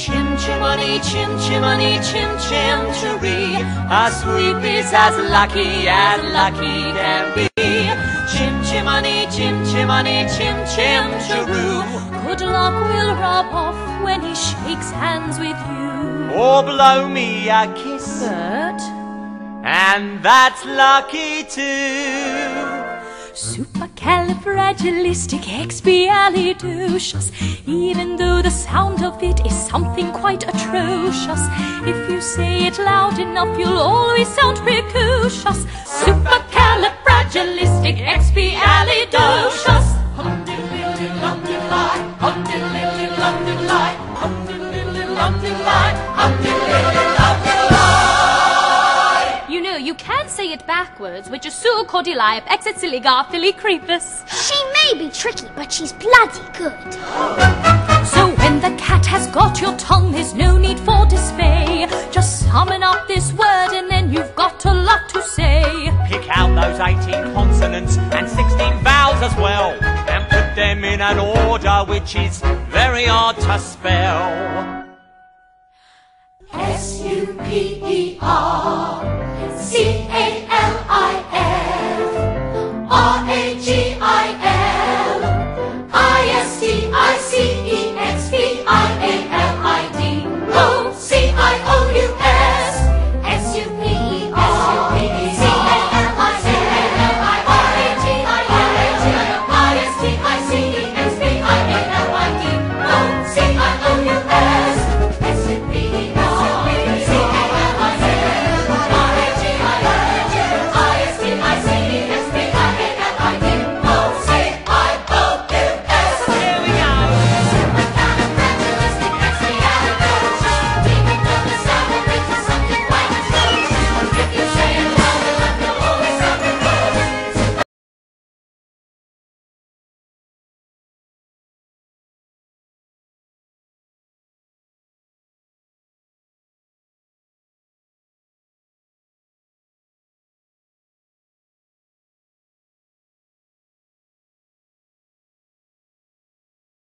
Chim chimney, chim chimney, chim chim cheree. A sweep is as lucky as lucky can be. Chim chimney, chim chimney, chim chim cheroo. Good luck will rub off when he shakes hands with you. Or blow me a kiss, Bert, and that's lucky too. Supercalifragilisticexpialidocious. Even though the sound of it is something quite atrocious, if you say it loud enough, you'll always sound precocious. You can say it backwards, which is suoicodilaipxecitsiligarfilacrepus. She may be tricky, but she's bloody good. So when the cat has got your tongue, there's no need for dismay. Just summon up this word and then you've got a lot to say. Pick out those 18 consonants and 16 vowels as well, and put them in an order which is very hard to spell. S U P R C A L I S